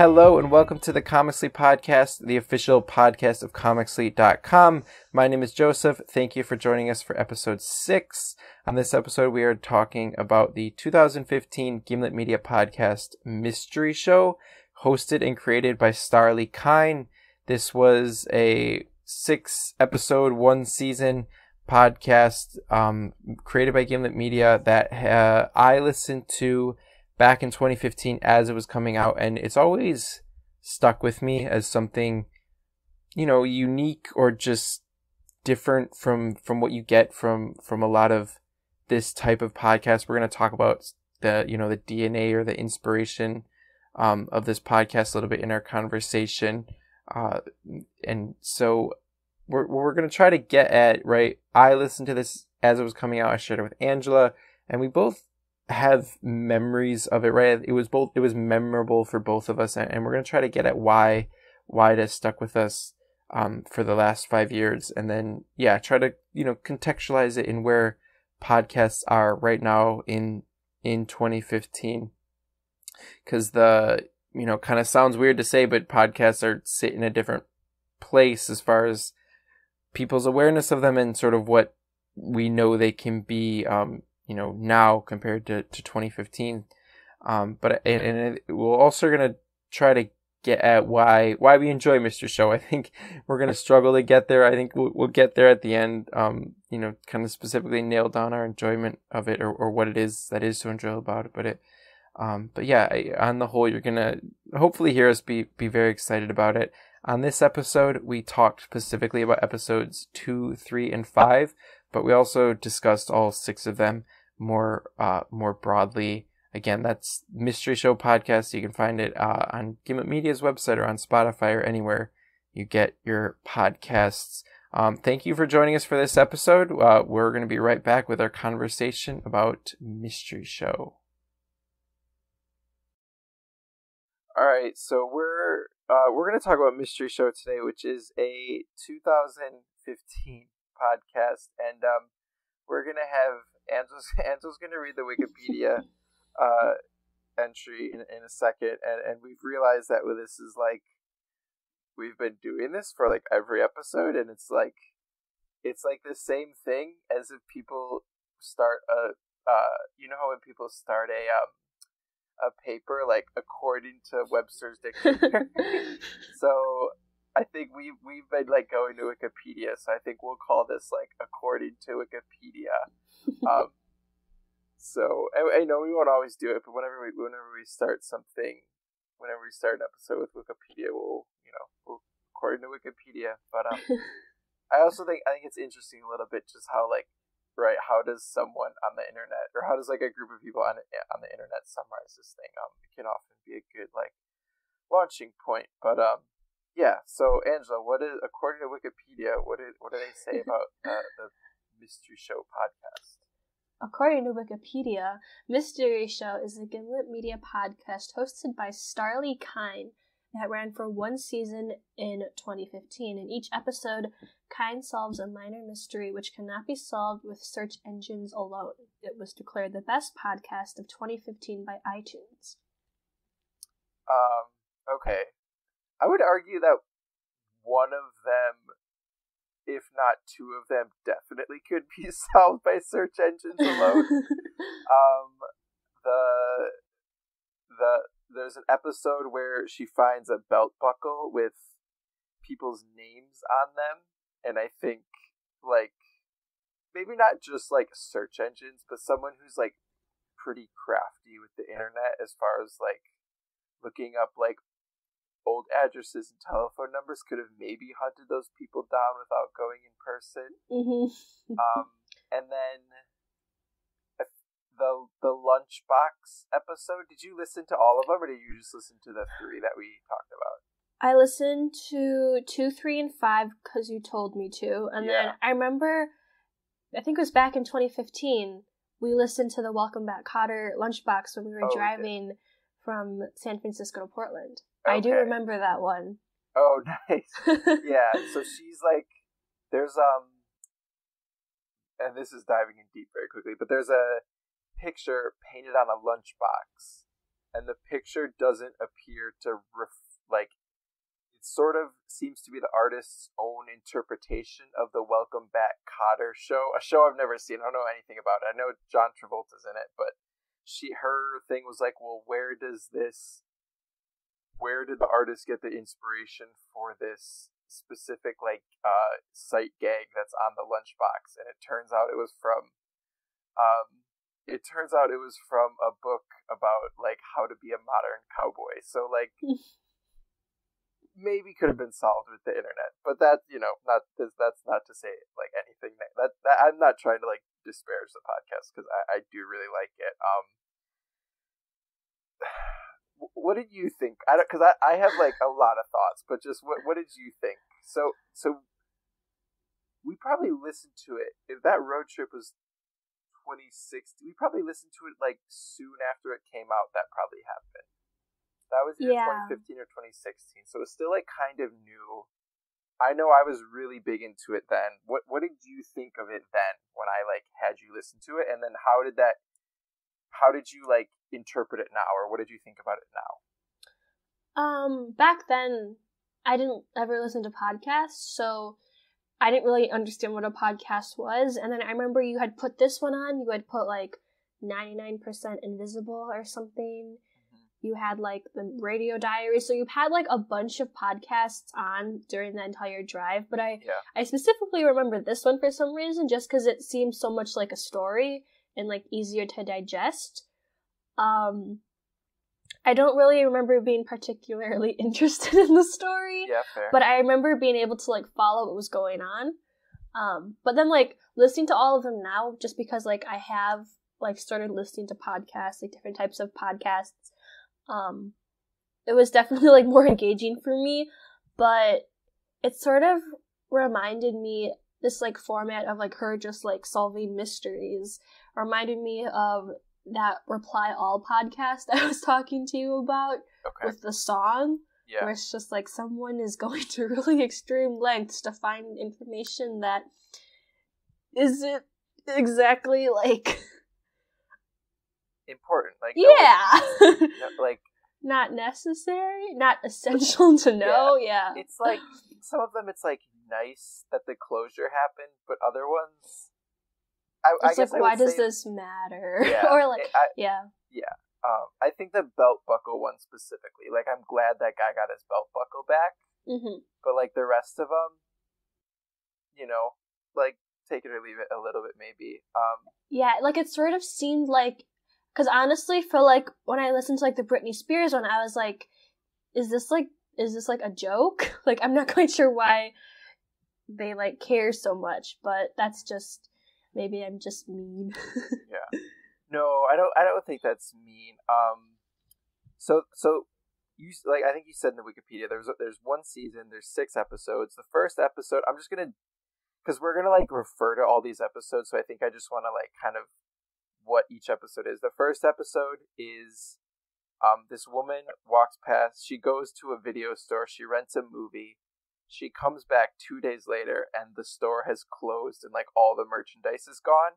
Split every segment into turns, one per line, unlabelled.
Hello and welcome to the Comicsly podcast, the official podcast of Comicsly.com. My name is Joseph. Thank you for joining us for episode six. On this episode, we are talking about the 2015 Gimlet Media podcast Mystery Show, hosted and created by Starlee Kine. This was a six episode, one season podcast um, created by Gimlet Media that uh, I listened to back in 2015 as it was coming out, and it's always stuck with me as something, you know, unique or just different from from what you get from from a lot of this type of podcast. We're going to talk about the you know the DNA or the inspiration um, of this podcast a little bit in our conversation, uh, and so we're we're going to try to get at right. I listened to this as it was coming out. I shared it with Angela, and we both have memories of it, right? It was both it was memorable for both of us, and we're gonna try to get at why why it has stuck with us um, for the last five years, and then yeah, try to you know contextualize it in where podcasts are right now in in 2015, because the you know kind of sounds weird to say, but podcasts are sit in a different place as far as people's awareness of them and sort of what we know they can be um, you know now compared to, to 2015 um but and, and it, we're also going to try to get at why why we enjoy Mystery Show. I think we're going to struggle to get there. I think we'll, we'll get there at the end. Um, you know, kind of specifically nail down our enjoyment of it or, or what it is that is so enjoyable about it. But it, um, but yeah, on the whole, you're gonna hopefully hear us be be very excited about it. On this episode, we talked specifically about episodes two, three, and five, but we also discussed all six of them more uh, more broadly. Again, that's Mystery Show Podcast. You can find it uh, on Gimlet Media's website or on Spotify or anywhere you get your podcasts. Um, thank you for joining us for this episode. Uh, we're going to be right back with our conversation about Mystery Show. All right, so we're uh, we're going to talk about Mystery Show today, which is a 2015 podcast, and um, we're going to have Angela's Angela's gonna read the Wikipedia uh, entry in, in a second, and and we've realized that with this is like we've been doing this for like every episode, and it's like it's like the same thing as if people start a uh you know how when people start a um a paper like according to Webster's dictionary. so I think we we've been like going to Wikipedia, so I think we'll call this like according to Wikipedia. Um, so I, I, know we won't always do it, but whenever we whenever we start something, whenever we start an episode with Wikipedia, we'll you know we'll according to Wikipedia. But um, I also think I think it's interesting a little bit just how like right how does someone on the internet or how does like a group of people on on the internet summarize this thing? Um, it can often be a good like launching point, but um yeah. So Angela, what is according to Wikipedia? What did what do they say about uh, the Mystery Show podcast?
According to Wikipedia, Mystery Show is a Gimlet Media podcast hosted by Starlee Kine that ran for one season in 2015. In each episode, Kine solves a minor mystery which cannot be solved with search engines alone. It was declared the best podcast of 2015 by iTunes.
Um, okay. I would argue that one of them if not two of them, definitely could be solved by search engines alone. um, the the there's an episode where she finds a belt buckle with people's names on them, and I think like maybe not just like search engines, but someone who's like pretty crafty with the internet as far as like looking up like old addresses and telephone numbers could have maybe hunted those people down without going in person.
Mm-hmm.
um, and then the the lunchbox episode. Did you listen to all of them, or did you just listen to the three that we talked about?
I listened to two, three, and five because you told me to, and yeah. then I remember, I think it was back in 2015. We listened to the Welcome Back Kotter lunchbox when we were oh, driving okay. from San Francisco to Portland. Okay. I do remember that one.
Oh, nice. yeah. So she's like, there's um, and this is diving in deep very quickly, but there's a picture painted on a lunchbox, and the picture doesn't appear to ref- like it sort of seems to be the artist's own interpretation of the Welcome Back Kotter show, a show I've never seen. I don't know anything about it. I know John Travolta's in it, but she her thing was like, well, where does this where did the artist get the inspiration for this specific like uh sight gag that's on the lunchbox? And it turns out it was from um it turns out it was from a book about like how to be a modern cowboy. So like maybe could have been solved with the internet but that you know not that's not to say like anything that, that, that i'm not trying to like disparage the podcast because I, I do really like it. Um what did you think? I don't because I, I have like a lot of thoughts, but just what what did you think? So so we probably listened to it if that road trip was 2016. We probably listened to it like soon after it came out. That probably happened. That was either yeah. 2015 or 2016, so it's still like kind of new. I know I was really big into it then. What what did you think of it then when I like had you listen to it, and then how did that how did you like interpret it now or what did you think about it
now um back then i didn't ever listen to podcasts so i didn't really understand what a podcast was and then i remember you had put this one on you had put like 99% invisible or something mm-hmm. you had like the radio diary so you had like a bunch of podcasts on during the entire drive but i
yeah.
i specifically remember this one for some reason just because it seemed so much like a story and like easier to digest. Um, I don't really remember being particularly interested in the story.
Yeah, fair.
But I remember being able to like follow what was going on. Um, but then like listening to all of them now, just because like I have like started listening to podcasts, like different types of podcasts. Um, it was definitely like more engaging for me, but it sort of reminded me this like format of like her just like solving mysteries reminded me of that reply all podcast I was talking to you about
okay.
with the song.
Yeah.
Where it's just like someone is going to really extreme lengths to find information that is it exactly like
important. Like
Yeah.
No, like
not necessary, not essential to know. Yeah.
yeah. It's like some of them it's like nice that the closure happened, but other ones
I, it's I like, why does say, this matter?
Yeah,
or like,
I,
yeah,
yeah. Um, I think the belt buckle one specifically. Like, I'm glad that guy got his belt buckle back.
Mm-hmm.
But like the rest of them, you know, like take it or leave it a little bit, maybe. Um,
yeah, like it sort of seemed like, because honestly, for like when I listened to like the Britney Spears one, I was like, is this like, is this like a joke? like, I'm not quite sure why they like care so much, but that's just Maybe I'm just mean.
yeah. No, I don't. I don't think that's mean. Um. So so you like I think you said in the Wikipedia there's there's one season. There's six episodes. The first episode I'm just gonna because we're gonna like refer to all these episodes. So I think I just want to like kind of what each episode is. The first episode is um, this woman walks past. She goes to a video store. She rents a movie. She comes back two days later and the store has closed and like all the merchandise is gone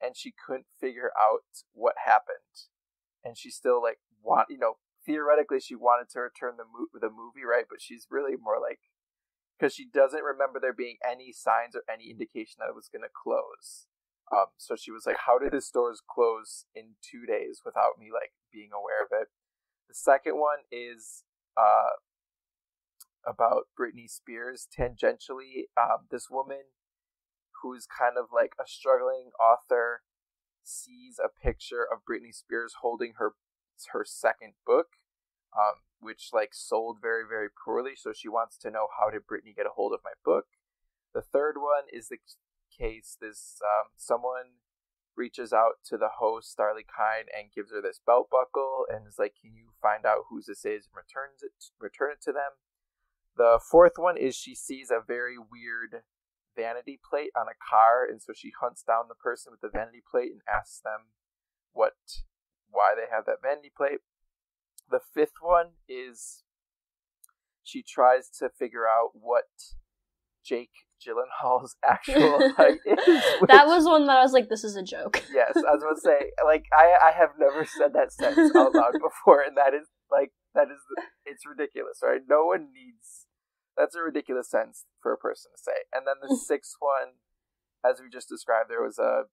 and she couldn't figure out what happened. And she still like want you know theoretically she wanted to return the mo- the movie right, but she's really more like because she doesn't remember there being any signs or any indication that it was going to close. Um, so she was like, "How did the stores close in two days without me like being aware of it?" The second one is uh, about Britney Spears tangentially. Um, this woman who's kind of like a struggling author sees a picture of Britney Spears holding her her second book, um, which like sold very very poorly. So she wants to know how did Britney get a hold of my book. The third one is the case. This um, someone reaches out to the host Starlee Kine and gives her this belt buckle and is like, "Can you find out whose this is and returns it return it to them?" The fourth one is she sees a very weird vanity plate on a car, and so she hunts down the person with the vanity plate and asks them what why they have that vanity plate. The fifth one is she tries to figure out what Jake Gyllenhaal's actual height is. Which,
that was one that I was like, this is a joke.
yes, I was going to say, like, I I have never said that sentence out loud before, and that is like that is it's ridiculous, right? No one needs. That's a ridiculous sentence for a person to say. And then the sixth one, as we just described, there was a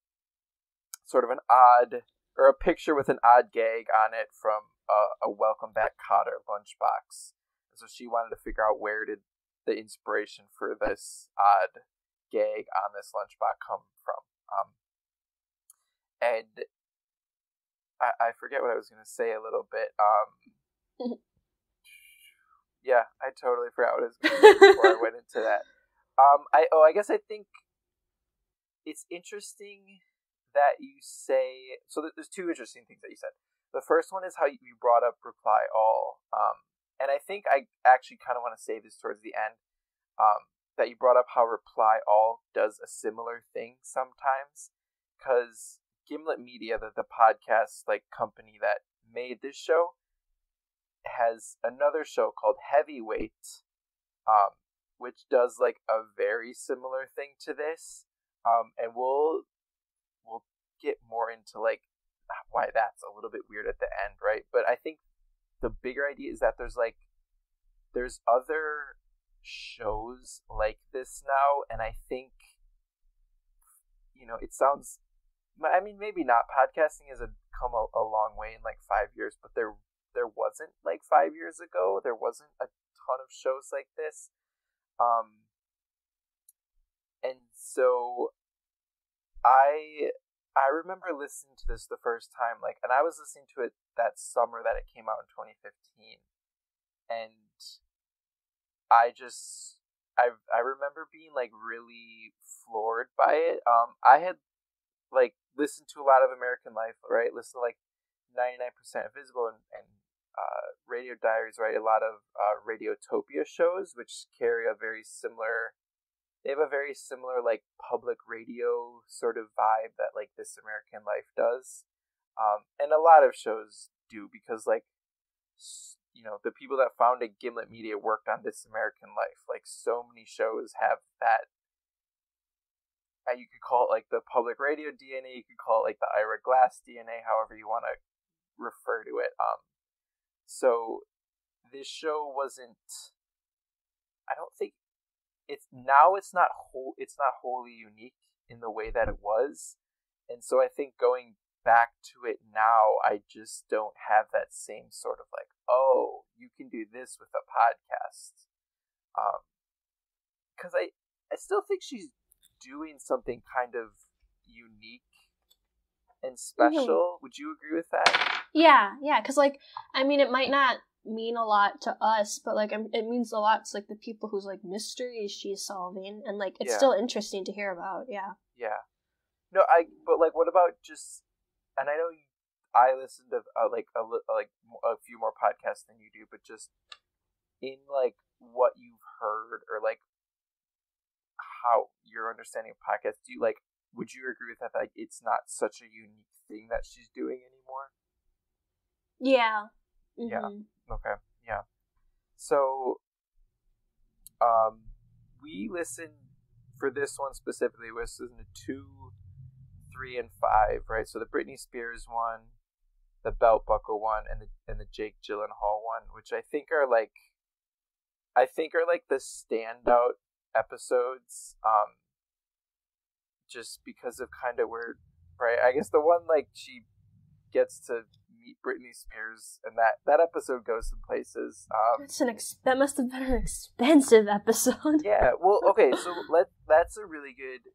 sort of an odd or a picture with an odd gag on it from a, a welcome back Kotter lunchbox. And So she wanted to figure out where did the inspiration for this odd gag on this lunchbox come from. Um, and I, I forget what I was going to say a little bit. Um, yeah, I totally forgot what I was going to say before I went into that. Um, I oh, I guess I think it's interesting that you say. So there's two interesting things that you said. The first one is how you brought up reply all, um, and I think I actually kind of want to say this towards the end. Um, that you brought up how reply all does a similar thing sometimes, because Gimlet Media, the, the podcast like company that made this show, has another show called Heavyweight, um, which does like a very similar thing to this. Um, and we'll we'll get more into like why that's a little bit weird at the end, right? But I think the bigger idea is that there's like there's other shows like this now, and I think you know it sounds. I mean, maybe not. Podcasting has come a, a long way in like five years, but there there wasn't like five years ago. There wasn't a ton of shows like this. Um, and so I I remember listening to this the first time, like, and I was listening to it that summer that it came out in 2015, and I just I I remember being like really floored by it. Um, I had like listened to a lot of American Life, right? Listen to like 99% Invisible and, and uh, Radio Diaries, right? A lot of uh, Radiotopia shows, which carry a very similar they have a very similar like public radio sort of vibe that like This American Life does, um, and a lot of shows do because like you know the people that founded Gimlet Media worked on This American Life. Like so many shows have that. You could call it like the public radio DNA. You could call it like the Ira Glass DNA, however you want to refer to it. Um, so this show wasn't. I don't think it's now it's not whole it's not wholly unique in the way that it was and so i think going back to it now i just don't have that same sort of like oh you can do this with a podcast um because i i still think she's doing something kind of unique and special mm-hmm. would you agree with that
yeah yeah because like i mean it might not mean a lot to us, but like it means a lot to like the people whose like mysteries she's solving, and like it's yeah. still interesting to hear about. Yeah.
Yeah. No, I. But like, what about just? And I know you, I listen to uh, like a like a few more podcasts than you do, but just in like what you've heard or like how your understanding of podcasts, do you like? Would you agree with that? Like, it's not such a unique thing that she's doing anymore.
Yeah.
Mm-hmm. Yeah. Okay. Yeah. So, um, we listened for this one specifically. We listened to two, three, and five. Right. So the Britney Spears one, the belt buckle one, and the and the Jake Gyllenhaal one, which I think are like, I think are like the standout episodes. Um, just because of kind of where, right? I guess the one like she gets to meet Britney Spears, and that that episode goes some places. Um,
that's an ex- that must have been an expensive episode.
yeah. Well, okay. So let that's a really good.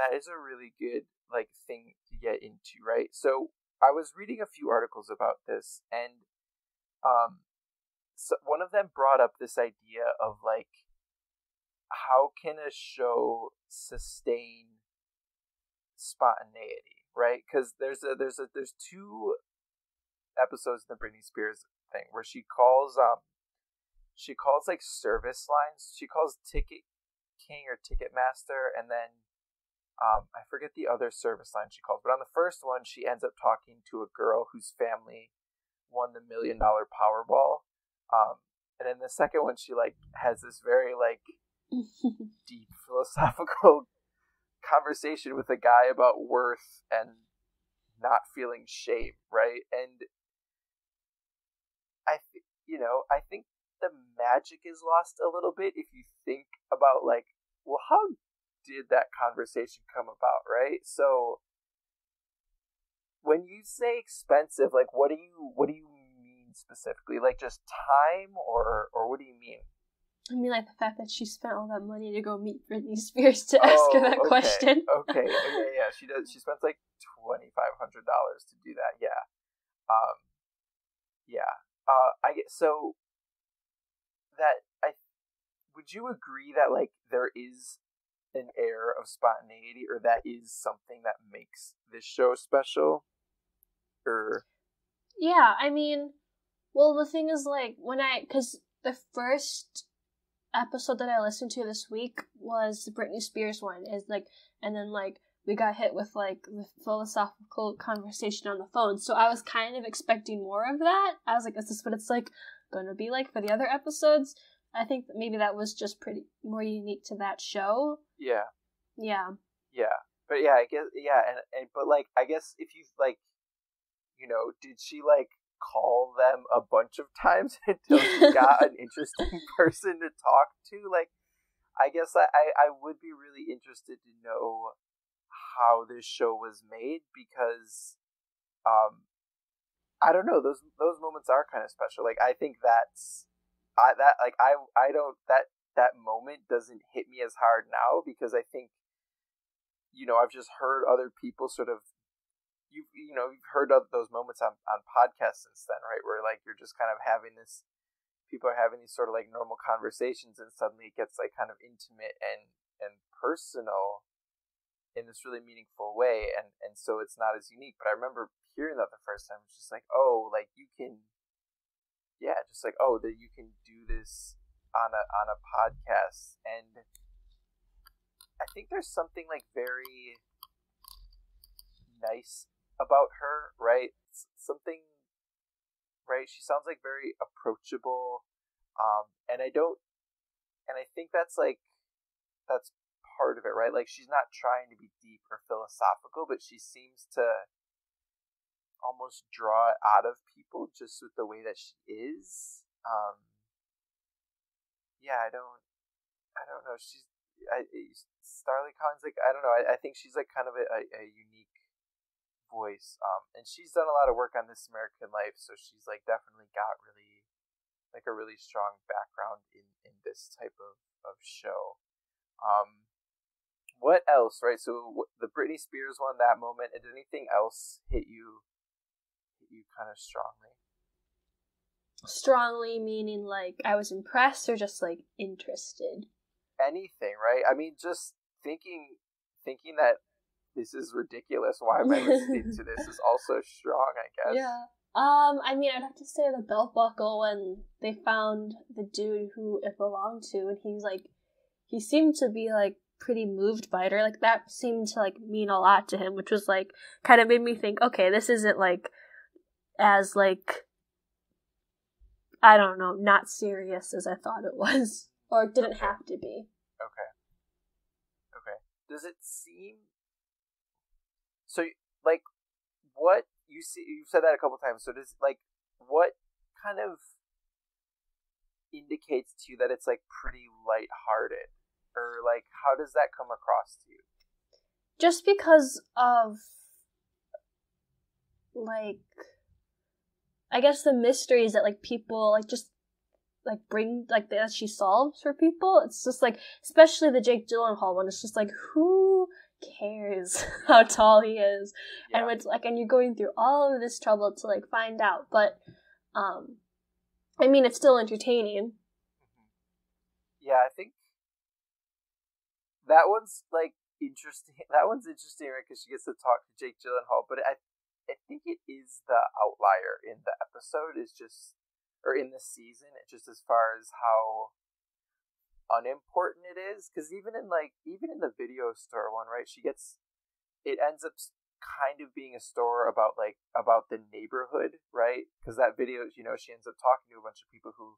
That is a really good like thing to get into, right? So I was reading a few articles about this, and um, so one of them brought up this idea of like how can a show sustain spontaneity right because there's a there's a there's two episodes in the Britney Spears thing where she calls um she calls like service lines. She calls Ticket King or Ticketmaster, and then um, I forget the other service line she calls. But on the first one, she ends up talking to a girl whose family won the million dollar Powerball. Um, and then the second one, she like has this very like deep philosophical conversation with a guy about worth and not feeling shame, right? And I, th- you know, I think the magic is lost a little bit if you think about like, well, how did that conversation come about, right? So when you say expensive, like what do you what do you mean specifically? Like just time or or what do you mean?
I mean, like the fact that she spent all that money to go meet Britney Spears to ask her that
okay.
question.
okay, yeah, yeah, she does. She spends like twenty five hundred dollars to do that. Yeah, um, yeah. Uh, I get so that I would you agree that like there is an air of spontaneity, or that is something that makes this show special, or
Yeah, I mean, well, the thing is, like, when I, because the first episode that I listened to this week was the Britney Spears one, is like, and then, like, we got hit with, like, the philosophical conversation on the phone. So I was kind of expecting more of that. I was like, is this what it's, like, gonna be like for the other episodes? I think maybe that was just pretty more unique to that show.
yeah,
Yeah.
yeah. But yeah, I guess yeah, and and but like I guess if you like, you know, did she like call them a bunch of times until she got an interesting person to talk to? Like, I guess I, I I would be really interested to know how this show was made because, um, I don't know those those moments are kind of special. Like I think that's I that like I I don't that that moment doesn't hit me as hard now because I think you know I've just heard other people sort of you you know you've heard of those moments on on podcasts since then right? Where like you're just kind of having this people are having these sort of like normal conversations and suddenly it gets like kind of intimate and and personal in this really meaningful way. And and so it's not as unique. But I remember hearing that the first time it's just like oh like you can yeah, just like oh that you can do this on a on a podcast, and I think there's something like very nice about her, right? S- something, right? She sounds like very approachable, um, and I don't, and I think that's like that's part of it, right? Like she's not trying to be deep or philosophical, but she seems to almost draw it out of people just with the way that she is. Um, yeah, I don't, I don't know. She's, I, Starlee Collins, like, I don't know. I, I think she's like kind of a, a, a unique voice. Um, and she's done a lot of work on This American Life, so she's like definitely got really, like a really strong background in, in this type of, of show. Um, what else, right? So the Britney Spears one, that moment, did anything else hit you Hit you kind of strongly?
Strongly meaning like I was impressed or just like interested.
Anything, right? I mean, just thinking, thinking that this is ridiculous. Why am I listening to this? Is also strong, I guess.
Yeah. Um, I mean, I'd have to say the belt buckle when they found the dude who it belonged to, and he's like, he seemed to be like pretty moved by it, or like that seemed to like mean a lot to him, which was like kind of made me think, okay, this isn't like as like I don't know, not serious as I thought it was, or it didn't
Okay.
have to be.
Okay. Okay. Does it seem so? Like, what you see? You've said that a couple times. So does like what kind of indicates to you that it's like pretty lighthearted, or like how does that come across to you?
Just because of like I guess the mysteries that like people like just like bring like that she solves for people. It's just like especially the Jake Gyllenhaal one. It's just like who cares how tall he is, and it's like and you're going through all of this trouble to like find out. But um, I mean, it's still entertaining.
Mhm. Yeah, I think that one's like interesting. That one's interesting, right? Because she gets to talk to Jake Gyllenhaal, but I, I think it is the outlier in the episode. Is just or in the season, just as far as how unimportant it is. Because even in like even in the video store one, right? She gets it ends up kind of being a store about like about the neighborhood, right? Because that video, you know, she ends up talking to a bunch of people who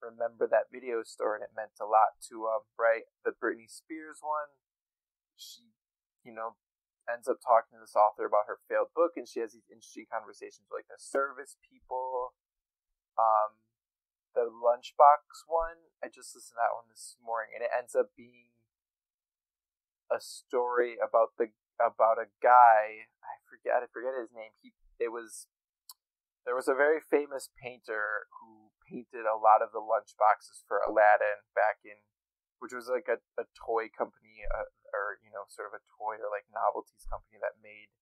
remember that video store and it meant a lot to um right the Britney Spears one she you know ends up talking to this author about her failed book and she has these interesting conversations with like the service people um the lunchbox one I just listened to that one this morning and it ends up being a story about the about a guy I forget I forget his name he it was there was a very famous painter who painted a lot of the lunchboxes for Aladdin back in, which was like a, a toy company, uh, or you know, sort of a toy or like novelties company that made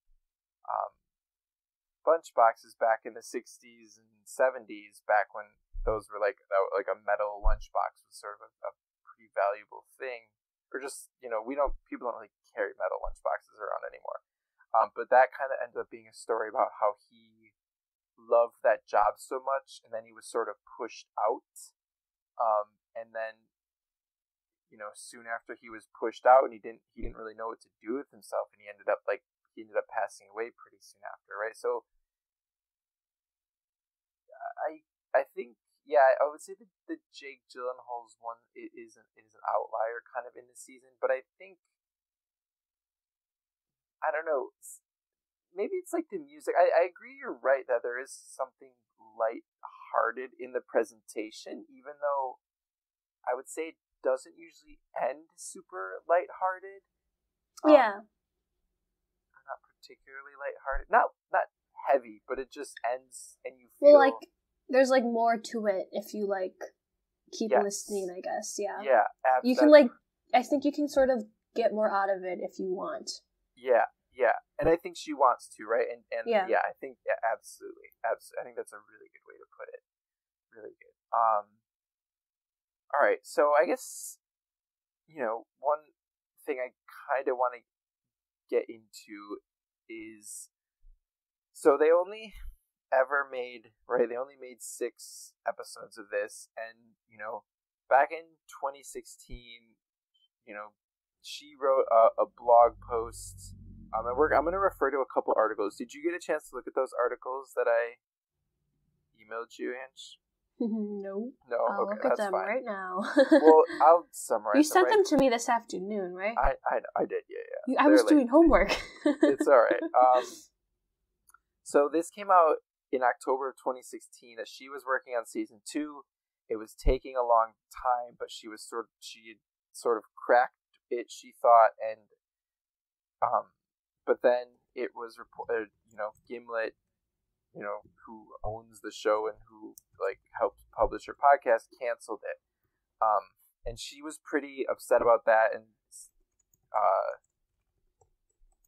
um, lunch boxes back in the '60s and '70s, back when those were like like a metal lunchbox was sort of a, a pretty valuable thing, or just you know, we don't people don't really carry metal lunchboxes around anymore. Um, but that kind of ended up being a story about how he loved that job so much, and then he was sort of pushed out. Um, and then, you know, soon after he was pushed out, and he didn't he didn't really know what to do with himself, and he ended up like he ended up passing away pretty soon after, right? So, I I think yeah, I would say that the Jake Gyllenhaal's one is an, is an outlier kind of in the season, but I think I don't know maybe it's like the music. I, I agree you're right that there is something light-hearted in the presentation, even though I would say it doesn't usually end super light-hearted.
Um, yeah.
Not particularly light-hearted. Not not heavy, but it just ends and you feel
Well like there's like more to it if you like keep yes. listening, I guess. Yeah.
Yeah.
You can like I think you can sort of get more out of it if you want.
Yeah, yeah, and I think she wants to, right? And and
yeah,
yeah I think yeah, absolutely, absolutely. I think that's a really good way to put it. Really good. Um. All right, so I guess you know one thing I kind of want to get into is so they only ever made right they only made six episodes of this and you know back in 2016 you know she wrote a, a blog post um, and we're, I'm going to refer to a couple articles. Did you get a chance to look at those articles that I emailed you, Ange?
no.
No.
I'll
okay,
look at
them fine.
right now.
well, I'll summarize.
You sent
them,
right? them, to me this afternoon, right?
I I, I did, yeah, yeah.
You, I was like, doing homework.
it's all right. Um, so this came out in October of 2016. That she was working on season two. It was taking a long time, but she was sort of, she had sort of cracked it. She thought, and um, but then it was reported, you know, Gimlet, you know, who owns the show and who like helped publish her podcast, canceled it. Um, and she was pretty upset about that, and uh,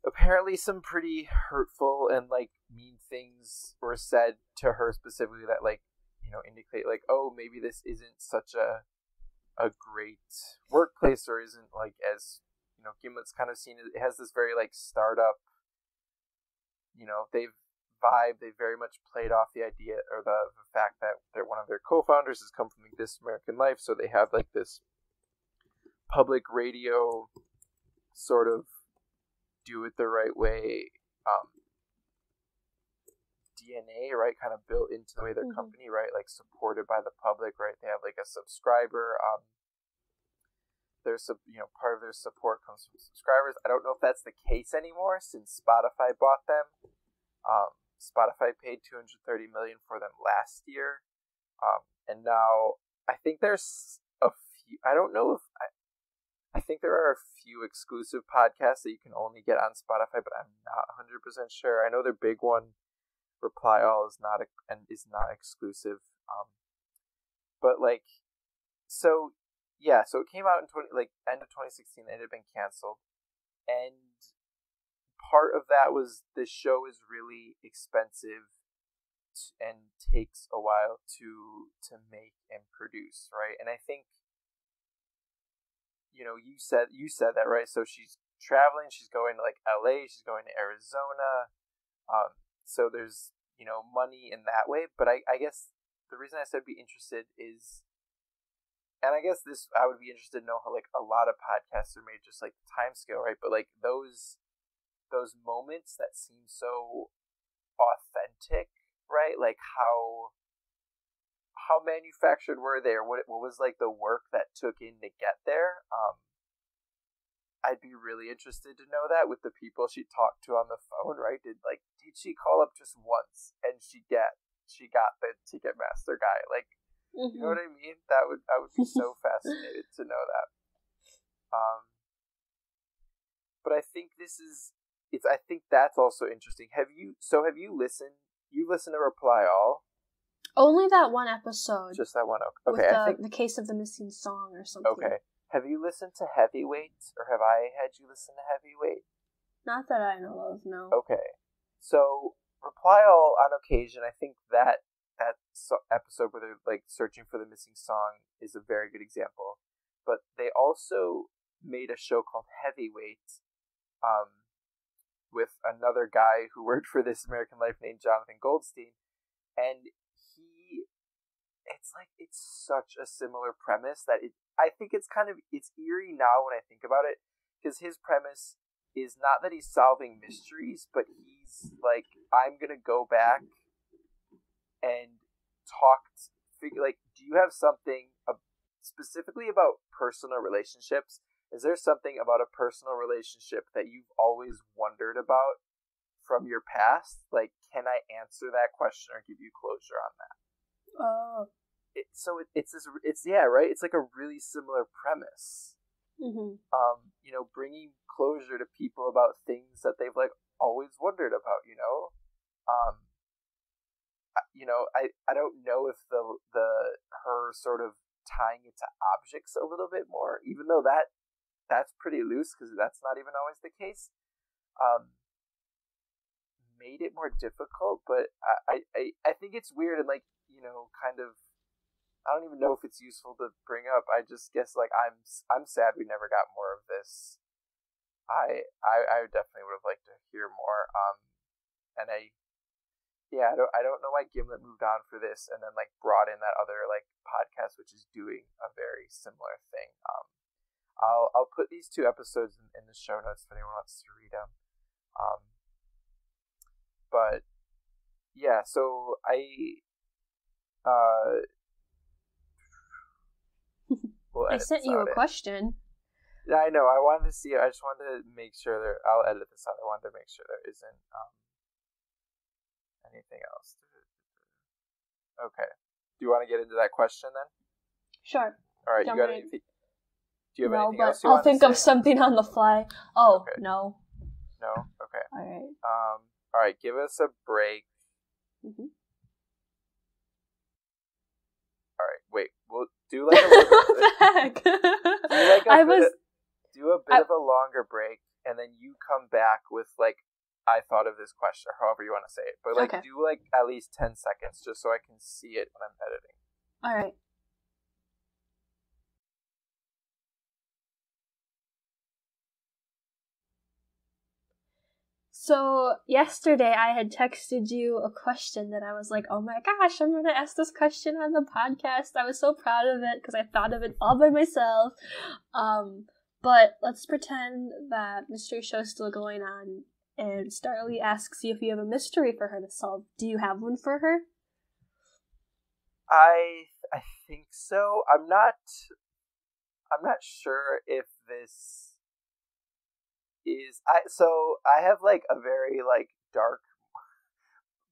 apparently some pretty hurtful and like mean things were said to her specifically that like you know indicate like oh maybe this isn't such a a great workplace or isn't like as you know, Gimlet's kind of seen it has this very like startup. You know, they've vibe. They very much played off the idea or the, the fact that they're one of their co-founders has come from like, This American Life, so they have like this public radio sort of do it the right way um, DNA, right? Kind of built into the way their mm-hmm. company, right? Like supported by the public, right? They have like a subscriber um, their you know part of their support comes from subscribers. I don't know if that's the case anymore since Spotify bought them. Um, Spotify paid 230 million for them last year, um, and now I think there's a few. I don't know if I. I think there are a few exclusive podcasts that you can only get on Spotify, but I'm not 100% sure. I know their big one, Reply All, is not a, and is not exclusive. Um, but like, so yeah, so it came out in 20 like end of 2016 it had been canceled. And part of that was the show is really expensive and takes a while to to make and produce, right? And I think you know, you said you said that, right? So she's traveling, she's going to like LA, she's going to Arizona. Um so there's, you know, money in that way, but I I guess the reason I said be interested is and I guess this I would be interested to know how like a lot of podcasts are made just like time scale, right? But like those those moments that seem so authentic, right? Like how how manufactured were they, or what what was like the work that took in to get there. Um, I'd be really interested to know that with the people she talked to on the phone. Right? Did like did she call up just once and she get she got the Ticketmaster guy? Like, mm-hmm. you know mm-hmm. what I mean? That would I would be so fascinated to know that. Um, but I think this is it's I think that's also interesting. Have you so have you listened you listened to Reply All?
Only that one episode.
Just that one. Okay.
With the, think... the case of the missing song or something.
Okay. Have you listened to Heavyweight, or have I had you listen to Heavyweight?
Not that I know of. No.
Okay. So Reply All on occasion. I think that that so- episode where they're like searching for the missing song is a very good example. But they also made a show called Heavyweight, um, with another guy who worked for This American Life named Jonathan Goldstein, and he, it's like it's such a similar premise that it I think it's kind of it's eerie now when I think about it because his premise is not that he's solving mysteries but he's like I'm to go back and talk figure like do you have something uh, specifically about personal relationships? Is there something about a personal relationship that you've always wondered about from your past? Like can I answer that question or give you closure on that?
Oh
it, so it, it's this it's yeah right? It's like a really similar premise.
Mm-hmm.
um you know bringing closure to people about things that they've like always wondered about you know? Um you know i i don't know if the the her sort of tying it to objects a little bit more even though that that's pretty loose because that's not even always the case um made it more difficult but I, I i think it's weird and like you know kind of I don't even know if it's useful to bring up. I just guess like I'm I'm sad we never got more of this. I I, I definitely would have liked to hear more. Um, and I yeah I don't I don't know why Gimlet moved on for this and then like brought in that other like podcast which is doing a very similar thing. Um, I'll I'll put these two episodes in, in the show notes if anyone wants to read them. Um, but yeah, so I uh
We'll I sent you a it. question.
Yeah, I know. I wanted to see. I just wanted to make sure there. I'll edit this out. I wanted to make sure there isn't um, anything else. Okay. Do you want to get into that question then?
Sure.
All right. You got anything? Do you have
no,
anything
but
else?
I'll think of something on the fly. Oh okay. no.
No. Okay.
All right.
Um. All right. Give us a break.
Mm-hmm.
All right. Wait. We'll do like a back. do like a I was of, do a bit I, of a longer break, and then you come back with like I thought of this question, or however you want to say it. But like, okay. do like at least ten seconds, just so I can see it when I'm editing.
All right. So yesterday I had texted you a question that I was like, "Oh my gosh, I'm going to ask this question on the podcast." I was so proud of it because I thought of it all by myself. Um, but let's pretend that mystery show is still going on and Starlee asks you if you have a mystery for her to solve. Do you have one for her?
I I think so. I'm not I'm not sure if this is I so I have like a very like dark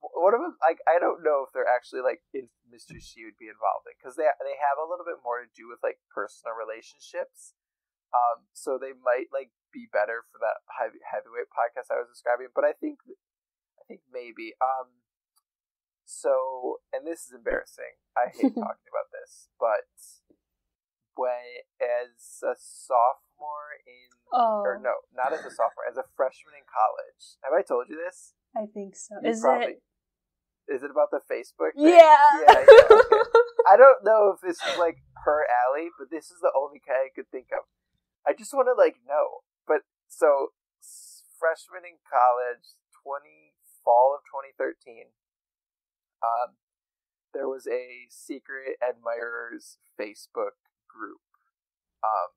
one of them like I don't know if they're actually like in mystery she would be involved in because they they have a little bit more to do with like personal relationships. Um, so they might like be better for that heavy, heavyweight podcast I was describing, but I think I think maybe um so and this is embarrassing. I hate talking about this, but when as a sophomore in
oh.
or no, not as a sophomore, as a freshman in college. Have I told you this?
I think so. You is probably,
it? Is it about the Facebook?
Thing? Yeah.
Yeah. yeah okay. I don't know if this is like her alley, but this is the only guy I could think of. I just want to like know. But so freshman in college, twenty fall of twenty thirteen. Um, there was a secret admirers Facebook group. Um,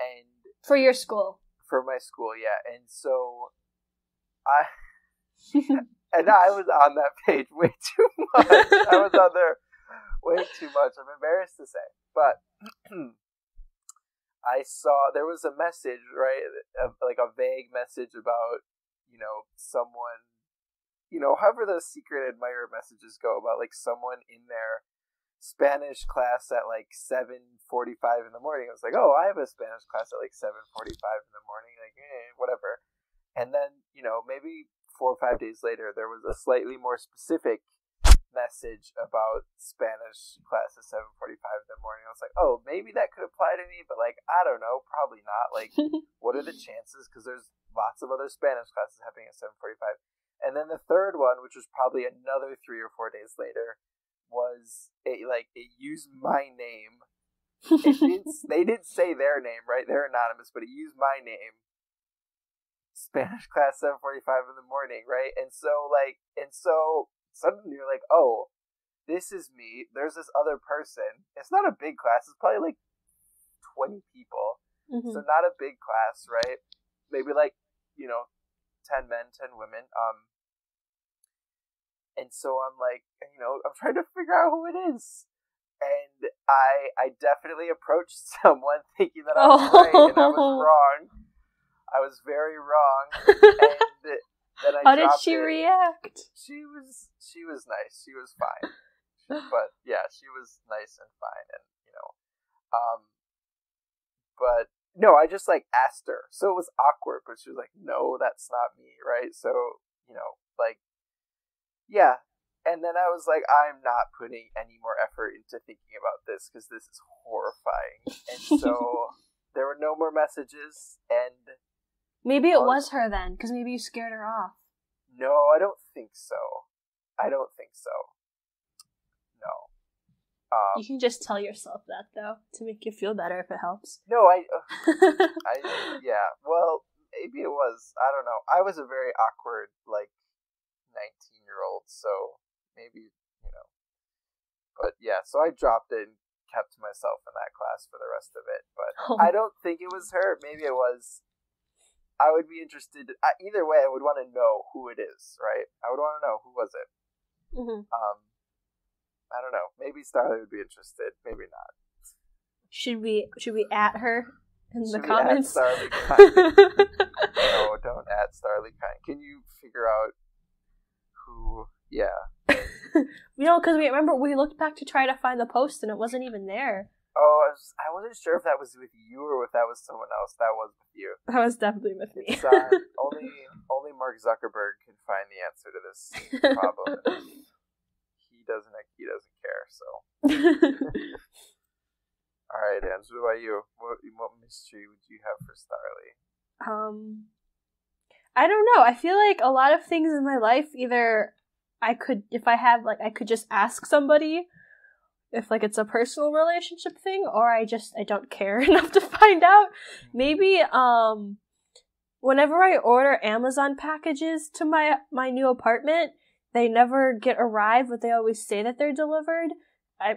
and
for your school.
For my school, yeah. And so I and I was on that page way too much. I was on there way too much. I'm embarrassed to say, but I saw there was a message, right, a, like a vague message about you know someone, you know, however the secret admirer messages go about like someone in their Spanish class at like seven forty five in the morning. I was like, oh, I have a Spanish class at like seven forty five in the morning, like eh, whatever. And then you know maybe four or five days later, there was a slightly more specific message about Spanish class at seven forty five in the morning. I was like, oh, maybe that could apply to me, but like I don't know, probably not. Like, what are the chances? Because there's lots of other Spanish classes happening at seven forty five. And then the third one, which was probably another three or four days later, was it like it used my name. It didn't, they didn't say their name, right? They're anonymous, but it used my name. Spanish class seven forty five in the morning, right? And so like and so suddenly you're like, oh, this is me. There's this other person. It's not a big class. It's probably like twenty people. Mm-hmm. So not a big class, right? Maybe like, you know, ten men, ten women. Um and so I'm like, you know, I'm trying to figure out who it is. And I I definitely approached someone thinking that I was oh. right and I was oh. wrong. I was very wrong. and then I
How did she it. react?
She was she was nice. She was fine. but yeah, she was nice and fine and you know. Um but no, I just like asked her. So it was awkward, but she was like, "No, that's not me," right? So, you know, like yeah. And then I was like, I'm not putting any more effort into thinking about this because this is horrifying. And so there were no more messages, and
maybe it was, her then, because maybe you scared her off.
No, I don't think so. I don't think so. No.
Um, you can just tell yourself that though to make you feel better if it helps.
No, I, uh, I yeah. Well, maybe it was. I don't know. I was a very awkward like 19 year old, so maybe, you know. But yeah, so I dropped it and kept to myself in that class for the rest of it. But oh. I don't think it was her. Maybe it was. I would be interested. Either way, I would want to know who it is, right? I would want to know who was it. Mm-hmm. Um, I don't know. Maybe Starlee would be interested. Maybe not.
Should we? Should we at her in should the comments?
Starlee no, don't add Starlee Kine. Can you figure out who, yeah.
you know, because we remember we looked back to try to find the post and it wasn't even there.
Oh, I, was, I wasn't sure if that was with you or if that was someone else. That was with you.
That was definitely with me.
uh, only only Mark Zuckerberg can find the answer to this problem. he doesn't. He doesn't care. So. All right, Ange. What about you? What what mystery would you have for Starlee?
Um, I don't know. I feel like a lot of things in my life either I could if I have like I could just ask somebody if like it's a personal relationship thing or I just I don't care enough to find out. Maybe um whenever I order Amazon packages to my my new apartment, they never get arrived, but they always say that they're delivered.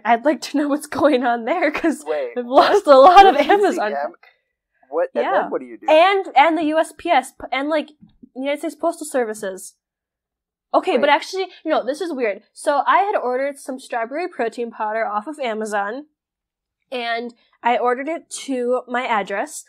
I, would like to know what's going on there because I've lost a lot of Amazon. Am-
what? Yeah. what do you do?
And and the USPS and like United States Postal Services. Okay, Wait. but actually, no, this is weird. So I had ordered some strawberry protein powder off of Amazon, and I ordered it to my address,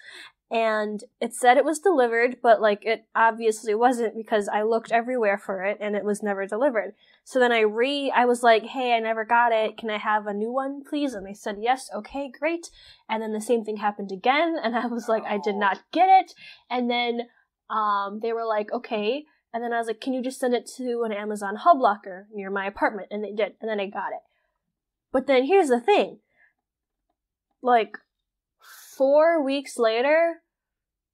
and it said it was delivered, but like it obviously wasn't because I looked everywhere for it and it was never delivered. So then I re, I was like, hey, I never got it. Can I have a new one, please? And they said yes. Okay, great. And then the same thing happened again, and I was like, I did not get it. And then um, they were like, okay. And then I was like, can you just send it to an Amazon hub locker near my apartment? And they did. And then I got it. But then here's the thing. Like, four weeks later,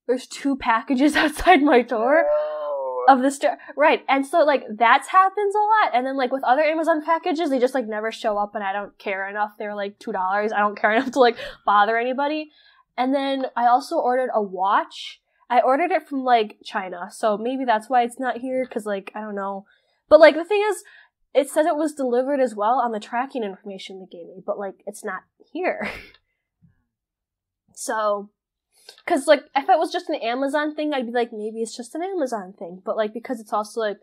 there's two packages outside my door no. of the store. Right. And so like that happens a lot. And then like with other Amazon packages, they just like never show up and I don't care enough. They're like two dollars. I don't care enough to like bother anybody. And then I also ordered a watch. I ordered it from like China. So maybe that's why it's not here. Cause like, I don't know. But like the thing is, it says it was delivered as well on the tracking information they gave me, but like it's not here. So, because like if it was just an Amazon thing, I'd be like maybe it's just an Amazon thing. But like because it's also like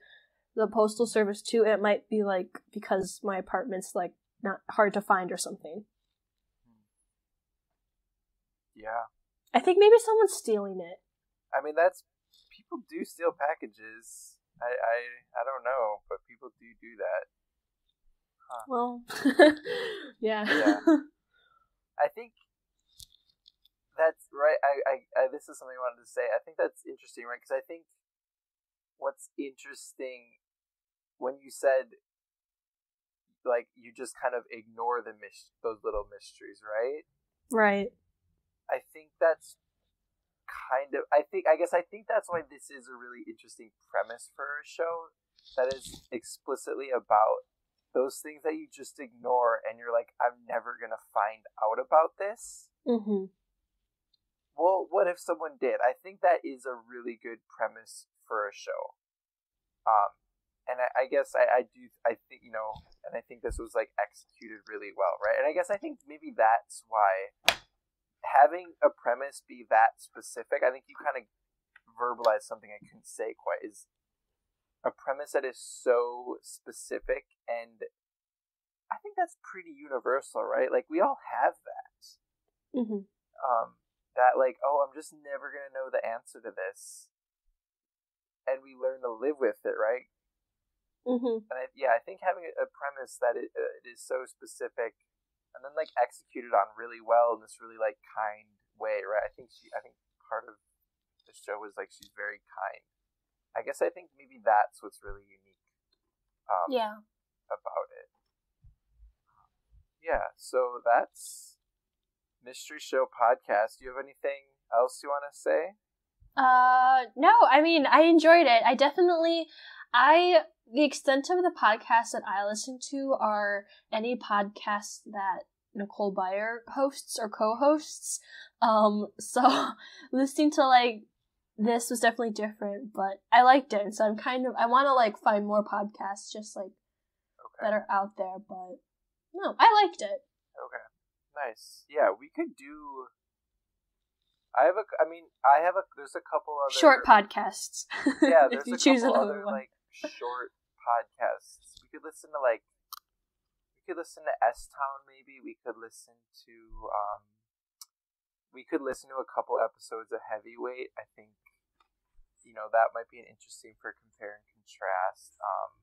the postal service too, it might be like because my apartment's like not hard to find or something.
Yeah.
I think maybe someone's stealing it.
I mean, that's people do steal packages. I I, I don't know, but people do do that.
Huh. Well, yeah.
Yeah. I think that's right. I, I, I this is something I wanted to say. I think that's interesting, right? Because I think what's interesting when you said like you just kind of ignore the mis- those little mysteries, right?
Right.
I think that's kind of I think I guess I think that's why this is a really interesting premise for a show that is explicitly about those things that you just ignore and you're like I'm never going to find out about this.
Mhm.
Well, what if someone did? I think that is a really good premise for a show. Um and I, I guess I, I do I think you know and I think this was like executed really well, right? And I guess I think maybe that's why having a premise be that specific, I think you kind of verbalize something I couldn't say quite is a premise that is so specific and I think that's pretty universal, right? Like we all have that.
Mm-hmm.
Um, that like, oh, I'm just never gonna know the answer to this, and we learn to live with it, right?
Mm-hmm.
And I, yeah, I think having a, premise that it, uh, it is so specific, and then like executed on really well in this really like kind way, right? I think she, I think part of the show was like she's very kind. I guess I think maybe that's what's really unique. Um,
yeah.
About it. Yeah. So that's mystery show podcast. Do you have anything else you want to say?
Uh, no. I mean, I enjoyed it. I definitely, I the extent of the podcasts that I listen to are any podcasts that Nicole Byer hosts or co-hosts. Um, so listening to like this was definitely different, but I liked it. So I'm kind of I want to like find more podcasts just like okay. that are out there. But no, I liked it.
Okay, nice. Yeah, we could do. I have a. I mean, I have a. There's a couple other
short podcasts.
Yeah, there's if you a choose couple other one. like short podcasts. We could listen to like we could listen to S Town maybe. We could listen to um we could listen to a couple episodes of Heavyweight. I think you know that might be an interesting for compare and contrast. Um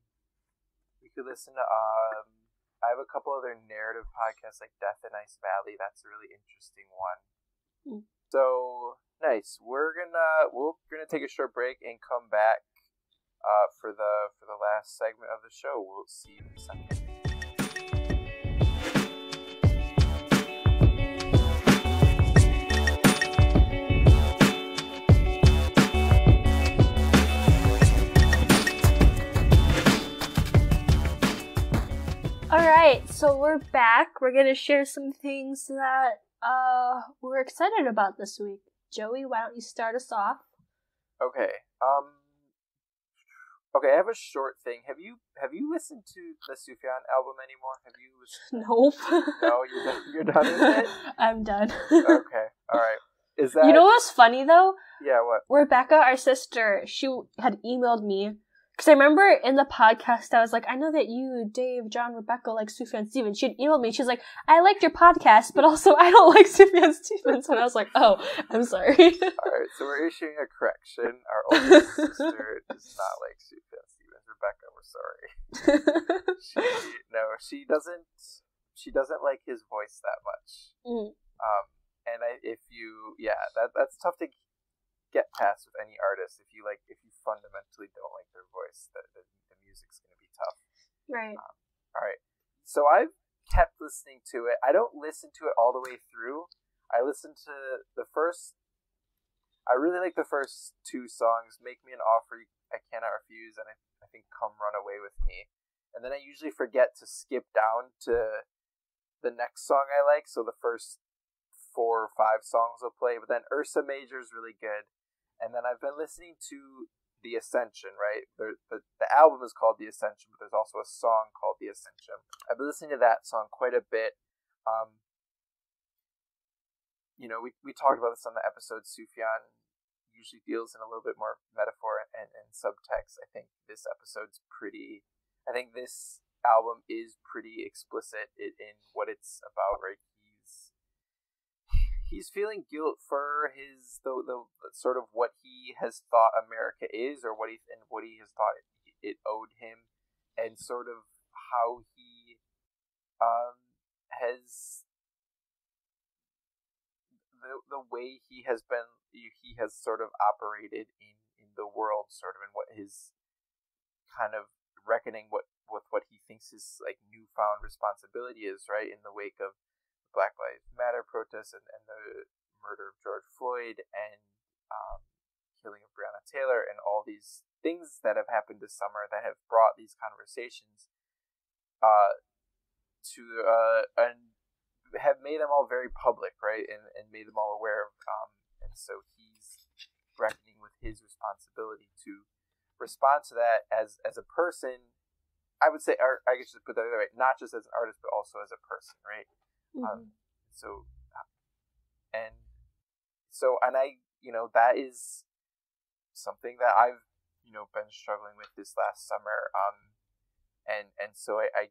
we could listen to um I have a couple other narrative podcasts like Death in Ice Valley. That's a really interesting one. Mm. So nice. We're gonna we're gonna take a short break and come back uh, for the for the last segment of the show. We'll see you in a second.
All right, so we're back. We're gonna share some things that uh we're excited about this week. Joey, why don't you start us off?
Okay. Um Okay, I have a short thing. Have you have you listened to the Sufjan album anymore? Have you listened?
Nope.
no, you're done. You're done with it.
I'm done.
okay, all right. Is that
you know what's funny though?
Yeah, what?
Rebecca, our sister, she had emailed me because I remember in the podcast, I was like, I know that you, Dave, John, Rebecca like Sufjan Stevens. She had emailed me. She's like, I liked your podcast, but also I don't like Sufjan Stevens. And I was like, oh, I'm sorry.
All right, so we're issuing a correction. Our oldest sister does not like Sufjan Stevens. Rebecca, we're sorry. she, no, she doesn't. She doesn't like his voice that much.
Mm.
Um, and I, if you, yeah, that that's tough to get past with any artist. If you like, if you fundamentally don't like their voice, the, the, the music's going to be tough.
Right.
Um, all right. So I've kept listening to it. I don't listen to it all the way through. I listen to the first. I really like the first two songs. Make me an offer I cannot refuse, and I, I think come run away with me. And then I usually forget to skip down to the next song I like. So the first four or five songs will play, but then Ursa Major is really good. And then I've been listening to the Ascension, right? The, the, the album is called The Ascension, but there's also a song called The Ascension. I've been listening to that song quite a bit. Um, you know, we, we talked about this on the episode. Sufjan usually deals in a little bit more metaphor and, and subtext. I think this episode's pretty. I think this album is pretty explicit in, in what it's about, right? He's feeling guilt for his the, the sort of what he has thought America is, or what he and what he has thought it, it owed him, and sort of how he um has the the way he has been he has sort of operated in in the world, sort of, and what his kind of reckoning what with what he thinks his like newfound responsibility is, right, in the wake of Black Lives Matter protests and, and the murder of George Floyd and um, killing of Breonna Taylor and all these things that have happened this summer that have brought these conversations uh, to uh, and have made them all very public, right, and, and made them all aware of. Um, and so he's reckoning with his responsibility to respond to that as as a person. I would say, I guess just put that other way, not just as an artist, but also as a person, right? Um, mm-hmm. So, and so, and I, you know, that is something that I've, you know, been struggling with this last summer. Um, and and so I, I,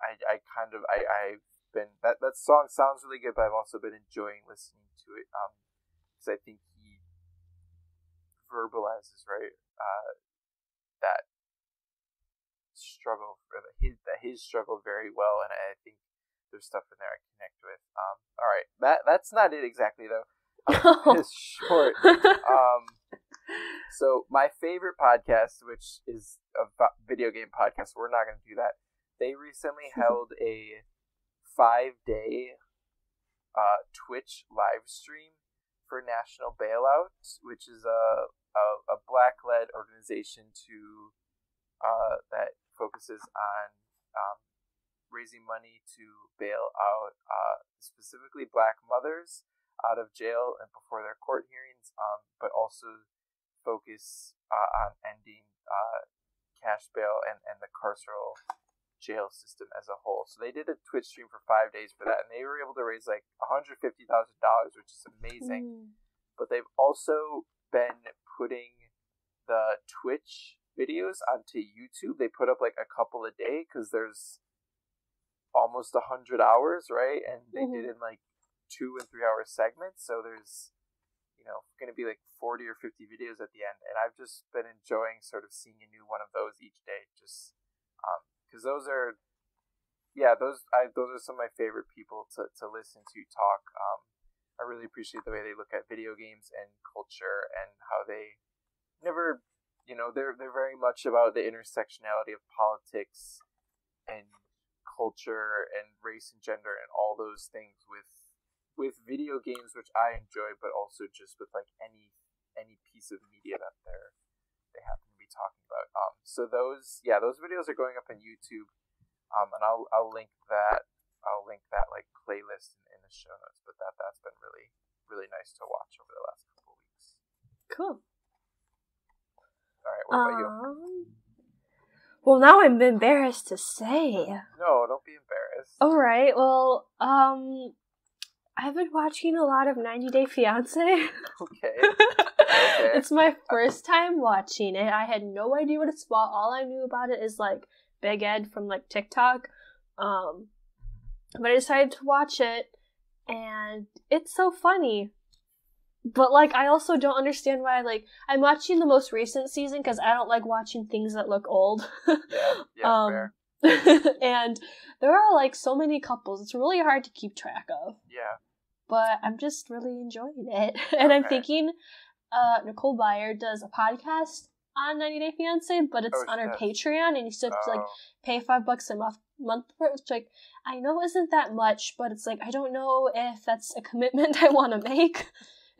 I, I kind of, I, I've been that that song sounds really good, but I've also been enjoying listening to it. Um, because I think he verbalizes right. Uh, that struggle for the, his that his struggle very well, and I think there's stuff in there I connect with. Um, all right, that that's not it exactly though. Um, it's short. Um, so my favorite podcast, which is a video game podcast, we're not going to do that. They recently held a five day uh, Twitch live stream for National Bailout, which is a a, a black led organization to uh, that focuses on um, raising money to bail out uh, specifically black mothers out of jail and before their court hearings, um, but also focus uh, on ending uh, cash bail and, and the carceral jail system as a whole. So they did a Twitch stream for five days for that, and they were able to raise like $150,000, which is amazing. Mm. But they've also been putting the Twitch videos onto YouTube. They put up like a couple a day because there's almost a hundred hours, right? And they mm-hmm. did in like two and three hour segments. So there's you know going to be like 40 or 50 videos at the end and i've just been enjoying sort of seeing a new one of those each day just because um, those are yeah those I, those are some of my favorite people to, to listen to talk um, I really appreciate the way they look at video games and culture and how they never, you know, they're they're very much about the intersectionality of politics and culture and race and gender and all those things with with video games, which I enjoy, but also just with like any any piece of media that they're they happen to be talking about. Um, so those yeah, those videos are going up on YouTube, um, and I'll I'll link that I'll link that like playlist in, in the show notes. But that that's been really really nice to watch over the last couple of weeks.
Cool.
All right. What about um, you?
Well, now I'm embarrassed to say.
No, don't be embarrassed.
All right. Well, um, I've been watching a lot of 90 Day Fiance.
Okay. okay.
it's my first time watching it. I had no idea what it's about. All I knew about it is like Big Ed from like TikTok. Um, but I decided to watch it, and it's so funny. But like, I also don't understand why. Like, I'm watching the most recent season because I don't like watching things that look old.
yeah, yeah, um,
and there are like so many couples. It's really hard to keep track of.
Yeah.
But I'm just really enjoying it, and okay. I'm thinking, uh, Nicole Byer does a podcast on 90 Day Fiance, but it's oh, on her Patreon, and you still have to like oh. pay five bucks a month month for it. Which like I know isn't that much, but it's like I don't know if that's a commitment I want to make,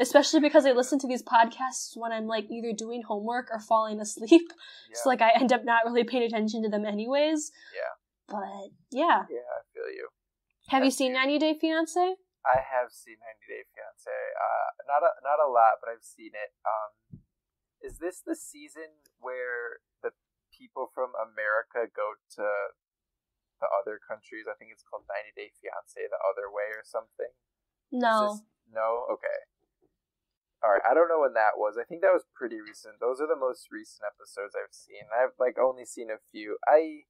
especially because I listen to these podcasts when I'm like either doing homework or falling asleep. Yeah. So like I end up not really paying attention to them anyways.
Yeah.
But yeah.
Yeah, I feel you.
Have you seen 90 Day Fiance?
I have seen 90 Day Fiance. Uh, not a not a lot, but I've seen it. Um, is this the season where the people from America go to the other countries? I think it's called 90 Day Fiance the other way or something.
No.
This, no? Okay. All right, I don't know when that was. I think that was pretty recent. Those are the most recent episodes I've seen. I've like only seen a few. I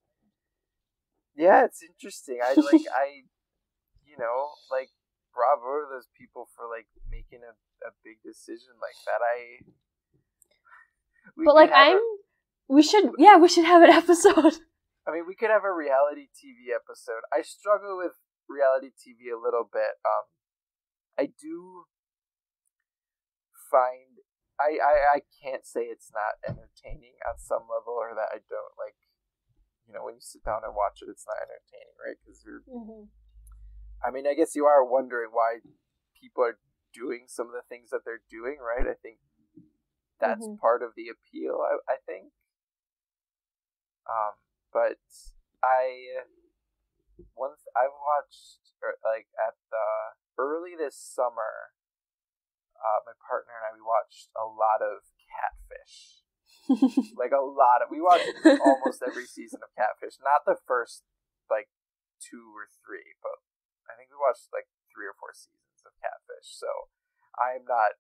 Yeah, it's interesting. I like I, you know, like bravo to those people for like making a, a big decision like that. I.
But like I'm, a, we should yeah we should have an episode.
I mean, we could have a reality TV episode. I struggle with reality TV a little bit. Um, I do find I, I I can't say it's not entertaining on some level or that I don't like you know, when you sit down and watch it, it's not entertaining, right? Because you're. Mm-hmm. I mean, I guess you are wondering why people are doing some of the things that they're doing, right? I think that's mm-hmm. part of the appeal. I, I think. Um, but I once I've watched er, like at the early this summer. Uh, my partner and I we watched a lot of Catfish like a lot of we watched almost every season of Catfish. Not the first like two or three, but I think we watched like three or four seasons of Catfish. So I'm not,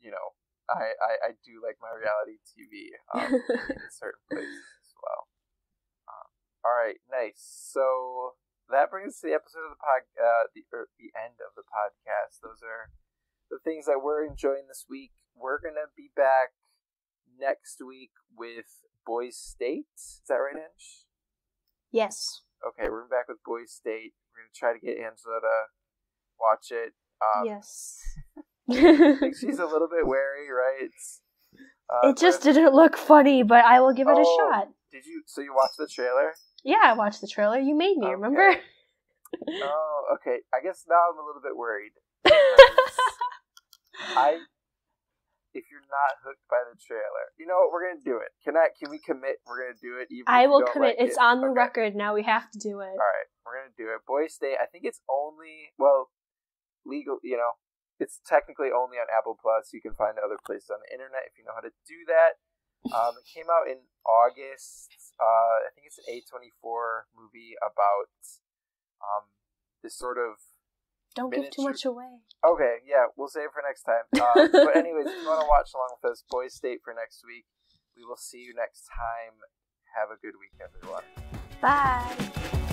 you know, I I, I do like my reality TV um, in certain places as well. Um, all right, nice. So that brings us to the episode of the pod, uh, the er, the end of the podcast. Those are the things that we're enjoying this week. We're gonna be back next week with Boys State. Is that right, Ange?
Yes.
Okay, we're back with Boys State. We're gonna try to get Angela to watch it.
Um, yes.
She's a little bit wary, right?
Uh, it just but... didn't look funny, but I will give it oh, a shot.
Did you? So you watched the trailer?
Yeah, I watched the trailer. You made me. Okay. Remember?
oh, okay. I guess now I'm a little bit worried. I if you're not hooked by the trailer. You know what? We're gonna do it. Can I? Can we commit? We're gonna do it.
Even I will commit. Like it's it. on the okay. record now. We have to do it.
All right, we're gonna do it. Boys State. I think it's only well legal. You know, it's technically only on Apple Plus. You can find it other places on the internet if you know how to do that. Um, it came out in August. Uh, I think it's an A24 movie about um, this sort of
don't give too much away.
Okay, yeah, we'll save for next time. Uh, but anyways, if you want to watch along with us, Boys State for next week. We will see you next time. Have a good week, everyone.
Bye.